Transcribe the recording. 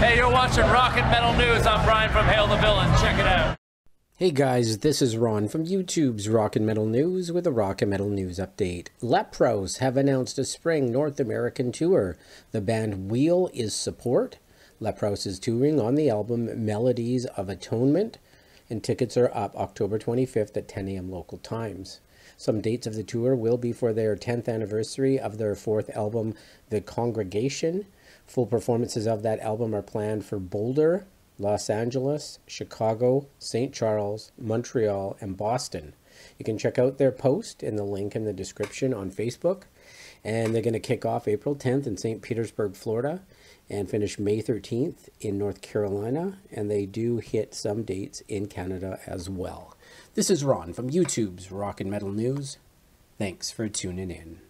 Hey, you're watching Rock and Metal News. I'm Brian from Hail the Villain. Check it out. Hey guys, this is Ron from YouTube's Rock and Metal News with a Rock and Metal News update. Leprous have announced a spring North American tour. The band Wheel is support. Leprous is touring on the album Melodies of Atonement, and tickets are up October 25th at 10 a.m. local times. Some dates of the tour will be for their 10th anniversary of their fourth album, The Congregation. Full performances of that album are planned for Boulder, Los Angeles, Chicago, St. Charles, Montreal, and Boston. You can check out their post in the link in the description on Facebook. And they're going to kick off April 10th in St. Petersburg, Florida, and finish May 13th in North Carolina. And they do hit some dates in Canada as well. This is Ron from YouTube's Rock and Metal News. Thanks for tuning in.